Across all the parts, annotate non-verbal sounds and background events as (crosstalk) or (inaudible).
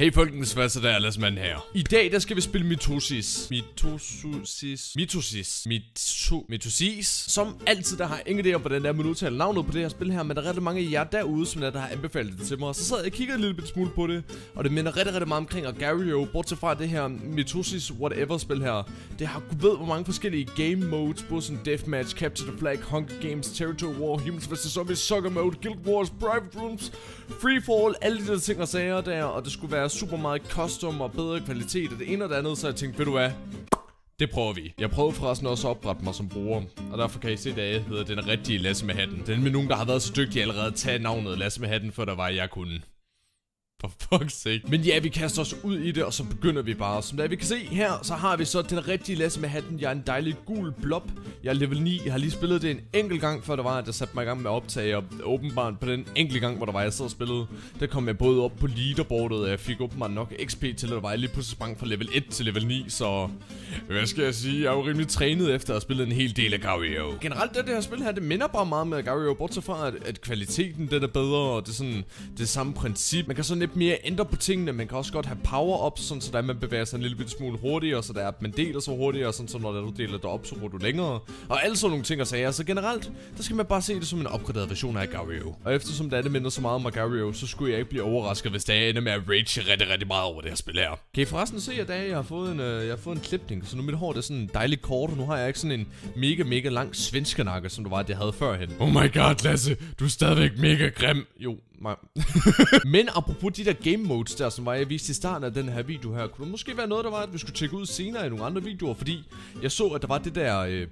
Hey folkens, hvad så der er Lars Mand her. I dag der skal vi spille Mitosis. Mitosis. Mitosis. Mito... Mitosis. Som altid, der har ingen idé om, hvordan det er, man udtaler navnet på det her spil her, men der er rigtig mange af jer derude, som der, der har anbefalet det til mig. Så sad jeg og kiggede en lille smule på det, og det minder rigtig, rigtig meget omkring Agario, bortset fra det her Mitosis whatever spil her. Det har gud ved, hvor mange forskellige game modes, både sådan Deathmatch, Capture the Flag, Hunger Games, Territory War, Humans vs. Zombies, Soccer Mode, Guild Wars, Private Rooms, Freefall, alle de der ting og sager der, og det skulle være super meget custom og bedre kvalitet og det ene og det andet, så jeg tænkte, ved du hvad, det prøver vi. Jeg prøvede forresten også at oprette mig som bruger, og derfor kan I se, at jeg hedder den rigtige Lasse med hatten. Den med nogen, der har været så dygtig allerede at tage navnet Lasse med hatten, for der var, jeg kunne. For fuck's sake. Men ja, vi kaster os ud i det, og så begynder vi bare. Som der vi kan se her, så har vi så den rigtige Lasse med hatten. Jeg er en dejlig gul blob. Jeg er level 9. Jeg har lige spillet det en enkelt gang, før der var, at jeg satte mig i gang med at optage. Og åbenbart på den enkelte gang, hvor der var, jeg sad og spillede, der kom jeg både op på leaderboardet, og jeg fik åbenbart nok XP til, at der var jeg lige pludselig sprang fra level 1 til level 9. Så hvad skal jeg sige? Jeg er jo rimelig trænet efter at have spillet en hel del af Gario. Generelt det, det her spil her, det minder bare meget med Gario, bortset fra, at, at kvaliteten den er bedre, og det er sådan det samme princip. Man kan sådan lidt mere ændre på tingene. Man kan også godt have power-ups, sådan så der man bevæger sig en lille smule hurtigere, så der er, at man deler så hurtigere, sådan så når du deler det op, så går du længere. Og alle sådan nogle ting og sager. Så generelt, der skal man bare se det som en opgraderet version af Agario. Og eftersom det er det minder så meget om Agario, så skulle jeg ikke blive overrasket, hvis det ender med at rage rigtig, rigtig meget over det her spil her. Kan I forresten se, at jeg har fået en, øh, jeg har fået en klipning, så nu mit hår det er sådan dejligt kort, og nu har jeg ikke sådan en mega, mega lang svenskernakke, som du var, det jeg havde førhen. Oh my god, Lasse, du er stadigvæk mega grim. Jo, Nej. (laughs) Men apropos de der game modes der, som var jeg viste i starten af den her video her, kunne det måske være noget, der var, at vi skulle tjekke ud senere i nogle andre videoer, fordi jeg så, at der var det der... Øh,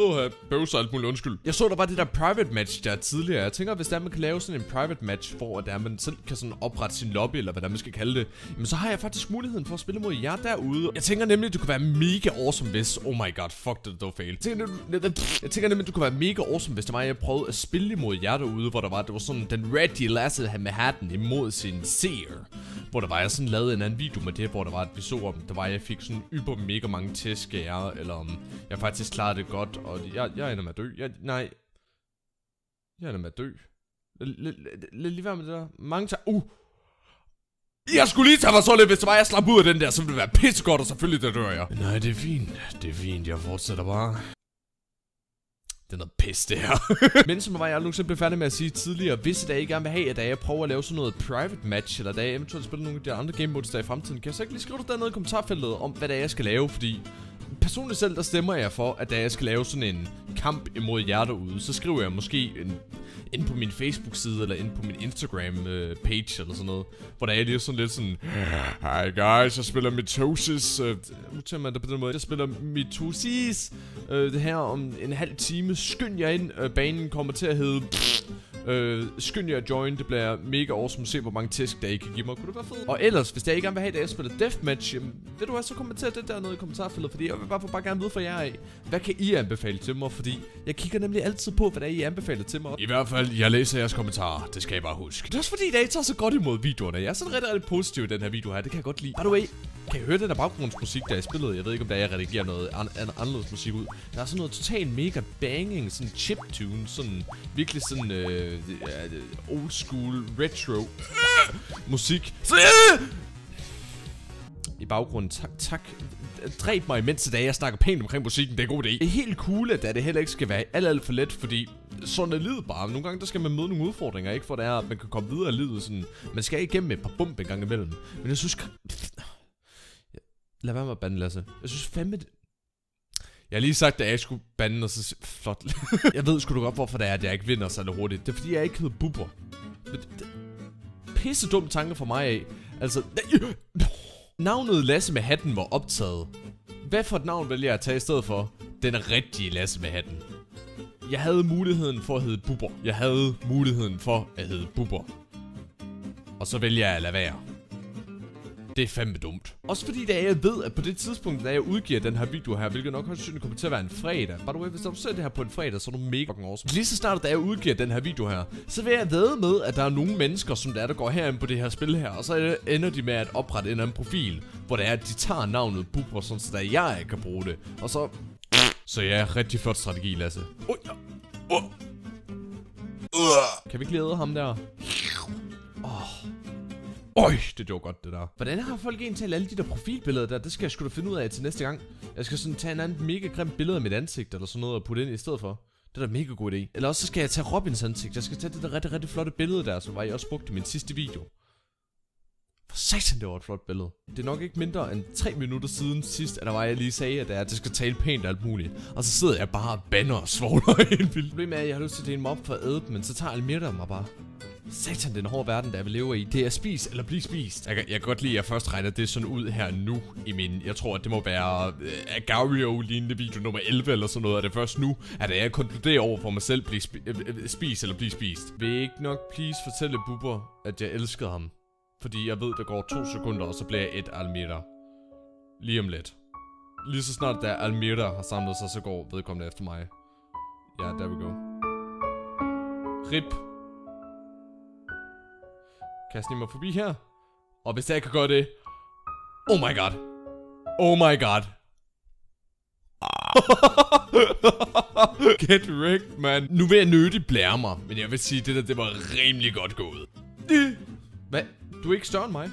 Åh, øh, bøvser alt muligt, undskyld. Jeg så, der var det der private match der tidligere. Jeg tænker, hvis der man kan lave sådan en private match, hvor der man selv kan sådan oprette sin lobby, eller hvad der man skal kalde det, jamen så har jeg faktisk muligheden for at spille mod jer derude. Jeg tænker nemlig, det kunne være mega awesome, hvis... Oh my god, fuck det, det var fail. Jeg tænker, det, jeg tænker nemlig, det kunne være mega awesome, hvis det var, jeg prøvede at spille imod jer derude, hvor der var, det var sådan den ready Lasse med hatten imod sin seer. Hvor der var, jeg sådan lavede en anden video med det, hvor der var, at vi så om, der var, jeg fik sådan yber mega mange tæsk eller om jeg faktisk klarede det godt, og jeg, jeg ender med at dø. Jeg, nej. Jeg ender med at dø. Lad lige være med det der. Mange tak. Uh. Jeg skulle lige tage mig så lidt, hvis det var, jeg slap ud af den der, så ville det være pissegodt, og selvfølgelig der dør jeg. Nej, det er fint. Det er fint, jeg fortsætter bare. Det er noget pis, det her. (laughs) Men som jeg nogensinde blev færdig med at sige tidligere, hvis I gerne vil have, at jeg prøver at lave sådan noget private match, eller da jeg eventuelt spiller nogle af de andre game modes der i fremtiden, kan jeg så ikke lige skrive det dernede i kommentarfeltet om, hvad det er, jeg skal lave, fordi personligt selv, der stemmer jeg for, at da jeg skal lave sådan en kamp imod jer derude, så skriver jeg måske en, ind på min Facebook-side, eller ind på min Instagram-page, eller sådan noget, hvor der er lige sådan lidt sådan, Hi guys, jeg spiller Mitosis, uh, nu tager man det på den måde, jeg spiller Mitosis, øh, det her om en halv time, skynd jer ind, øh, banen kommer til at hedde, Øh, skynd jer at join, det bliver mega awesome. At se, hvor mange tæsk der I kan give mig. Kunne det være fedt? Og ellers, hvis der ikke gerne vil have, at jeg spiller Deathmatch, jamen, ved du hvad, så kommenter det der nede i kommentarfeltet, fordi jeg vil bare, bare gerne vide fra jer af, hvad kan I anbefale til mig, fordi jeg kigger nemlig altid på, hvad der er, I anbefaler til mig. I hvert fald, jeg læser jeres kommentarer, det skal jeg bare huske. Det er også fordi, I tager så godt imod videoerne. Jeg er sådan rigtig, rigtig positiv i den her video her, det kan jeg godt lide. By the way, kan I høre den der baggrundsmusik, der er spillet? Jeg ved ikke, om der er, jeg redigerer noget an an anderledes musik ud. Der er sådan noget totalt mega banging, sådan chiptune, sådan virkelig sådan øh, old school retro øh, musik. Så, øh! I baggrunden, tak, tak. Dræb mig imens da jeg snakker pænt omkring musikken, det er en god idé. Det er helt cool, at det heller ikke skal være alt, alt for let, fordi sådan er livet bare. Nogle gange, der skal man møde nogle udfordringer, ikke? For det er, at man kan komme videre i livet sådan. Man skal igennem et par bump en gang imellem. Men jeg synes, Lad være med at bande, Lasse. Jeg synes fandme... Det... Jeg har lige sagt, at jeg skulle bande, og så... Flot. (laughs) jeg ved sgu du godt, hvorfor det er, at jeg ikke vinder så hurtigt. Det er fordi, jeg ikke hedder Bubber. Pisse dum tanke for mig af. Altså... Øh, Navnet Lasse med hatten var optaget. Hvad for et navn vælger jeg at tage i stedet for? Den rigtige Lasse med hatten. Jeg havde muligheden for at hedde Bubber. Jeg havde muligheden for at hedde Bubber. Og så vælger jeg at lade være. Det er fandme dumt. Også fordi da jeg ved, at på det tidspunkt, da jeg udgiver den her video her, hvilket nok højst sandsynligt kommer til at være en fredag. By the way, hvis du ser det her på en fredag, så er du mega fucking awesome. Lige så snart, da jeg udgiver den her video her, så vil jeg ved med, at der er nogle mennesker, som der, er, der går herind på det her spil her, og så ender de med at oprette en eller anden profil, hvor det er, at de tager navnet Bubber, sådan så der jeg ikke kan bruge det. Og så... Så ja, rigtig flot strategi, Lasse. Uh, uh. Uh. Kan vi glæde ham der? Øj, det gjorde godt, det der. Hvordan har folk egentlig alle de der profilbilleder der? Det skal jeg sgu da finde ud af til næste gang. Jeg skal sådan tage en anden mega grim billede af mit ansigt eller sådan noget og putte ind i stedet for. Det er da mega god idé. Eller også så skal jeg tage Robins ansigt. Jeg skal tage det der rigtig, rigtig flotte billede der, som var jeg også brugte i min sidste video. For satan, det var et flot billede. Det er nok ikke mindre end 3 minutter siden sidst, at der var jeg lige sagde, at det skal tale pænt og alt muligt. Og så sidder jeg bare og banner og svogler (laughs) helt vildt. Problemet er, at jeg har lyst til at dele mig op for at men så tager Almira mig bare. Satan, den hårde verden, der vi lever i. Det er spis eller bliv spist. Jeg, jeg kan godt lide, at jeg først regner det sådan ud her nu i min... Jeg tror, at det må være uh, Agario-lignende video nummer 11 eller sådan noget. Er det først nu, at jeg konkluderer over for mig selv, bliv spi uh, spis eller bliv spist. Vil I ikke nok please fortælle Bubber, at jeg elskede ham? Fordi jeg ved, der går to sekunder, og så bliver jeg et Almira. Lige om lidt. Lige så snart der Almira har samlet sig, så går vedkommende efter mig. Ja, yeah, there we go. Rip. Kan jeg snige mig forbi her? Og hvis jeg kan gøre det... Oh my god. Oh my god. (laughs) Get wrecked, man. Nu vil jeg nødigt blære mig, men jeg vil sige, det der, det var rimelig godt gået. Hvad? Du er ikke større end mig?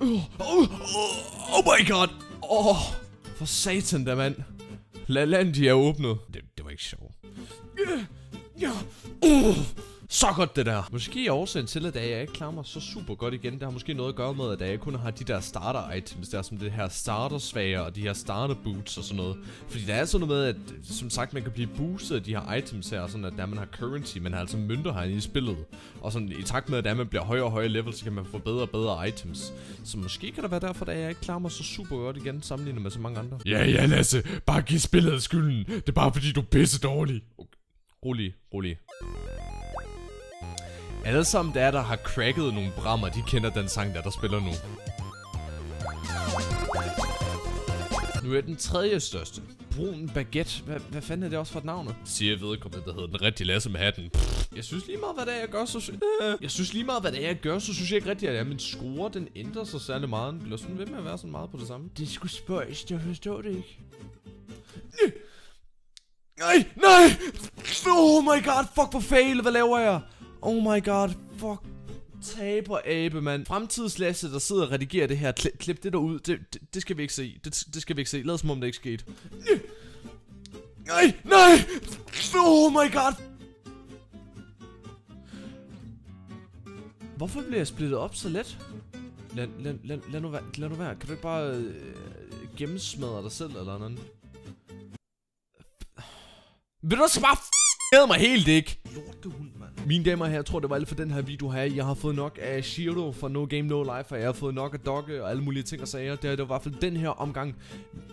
Oh, oh, oh, oh my god. Åh, oh, for satan da, mand. LaLandia er åbnet. Det, det var ikke sjovt. Ja. Uh. Så godt det der. Måske er årsagen til, at jeg ikke klarer mig så super godt igen. Det har måske noget at gøre med, at jeg kun har de der starter items. Der er som det her starter svager og de her starter boots og sådan noget. Fordi der er sådan noget med, at som sagt, man kan blive boostet af de her items her. Sådan at der man har currency, man har altså mønter herinde i spillet. Og sådan i takt med, at der man bliver højere og højere level, så kan man få bedre og bedre items. Så måske kan det være derfor, at jeg ikke klarer mig så super godt igen, sammenlignet med så mange andre. Ja, ja, Lasse. Bare giv spillet skylden. Det er bare fordi, du er pisse dårlig. Okay. Rolig, rolig. Alle sammen der, der har cracket nogle brammer, de kender den sang, der der spiller nu. Nu er den tredje største. Brun baguette. Hvad, hvad fanden er det også for et navn? Siger vedkommende, der hedder den rigtige Lasse med hatten. Pff, jeg synes lige meget, hvad det er, jeg gør, så synes... Øh, jeg synes lige meget, hvad det er, jeg gør, så synes jeg ikke rigtigt, at min score, den ændrer sig særlig meget. Den bliver sådan ved med at være sådan meget på det samme. Det skulle spøjs, jeg forstår det ikke. Nej, nej! Oh my god, fuck hvor fail, hvad laver jeg? Oh my god, fuck. Taber abe, mand. Fremtidslæsse, der sidder og redigerer det her. Kli klip det der ud. Det, det, det, skal vi ikke se. Det, det skal vi ikke se. Lad som om det ikke skete. Nej, nej! Oh my god! Hvorfor bliver jeg splittet op så let? Lad, lad, lad, lad, nu, være, lad nu være. Kan du ikke bare øh, gennemsmadre dig selv eller noget? Vil du også bare f***ede mig helt ikke? Lort. Mine damer her, jeg tror det var alt for den her video her. Jeg har fået nok af Shiro fra No Game No Life, og jeg har fået nok af Dogge og alle mulige ting og sager. Det, er, det var i hvert fald den her omgang.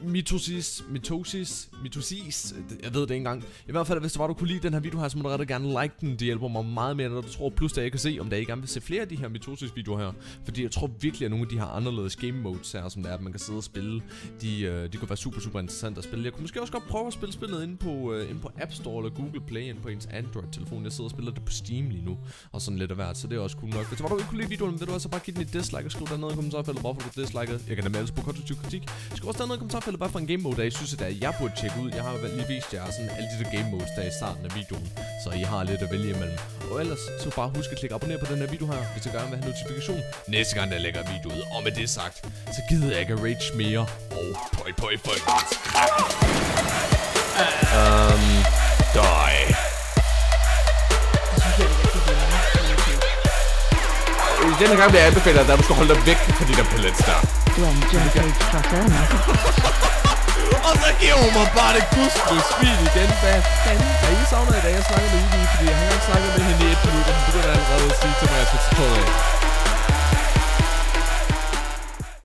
Mitosis, mitosis, mitosis, jeg ved det ikke engang. I hvert fald, hvis det var, du kunne lide den her video her, så må du rigtig gerne like den. Det hjælper mig meget mere, når du tror. Plus, at jeg kan se, om der ikke gerne vil se flere af de her mitosis videoer her. Fordi jeg tror virkelig, at nogle af de her anderledes game modes her, som det er, at man kan sidde og spille, de, øh, de kunne være super, super interessant at spille. Jeg kunne måske også godt prøve at spille spillet inde på, uh, inde på App Store eller Google Play, inde på ens Android-telefon. Jeg sidder og spiller det på Steam lige nu, og sådan lidt af hvert, så det er også cool nok. Hvis du ikke kunne lide videoen, vil du også bare give den et dislike og skrive dernede i kommentarfeltet, hvorfor du dislikede. Jeg kan nemlig på konstruktiv kritik. Skriv også dernede i kommentarfeltet bare for en game mode, der I synes, at jeg burde tjekke ud. Jeg har lige vist jer sådan alle de der game modes, der er i starten af videoen, så I har lidt at vælge imellem. Og ellers, så bare husk at klikke abonner på den her video her, hvis du gerne vil have notifikation næste gang, der lægger en video ud. Og med det sagt, så gider jeg ikke at rage mere. Og pøj pøj pøj. Um, die. Denne gang bliver jeg anbefalet, at du skal holde dig væk fra de der pellets der. (laughs) Og så giver hun mig bare det gudske smil igen. Hvad fanden? Har I savnet i dag, jeg snakker med Ivy, fordi jeg har ikke snakket med hende i et minut, og hun begynder allerede at sige til mig, at jeg skal tage af.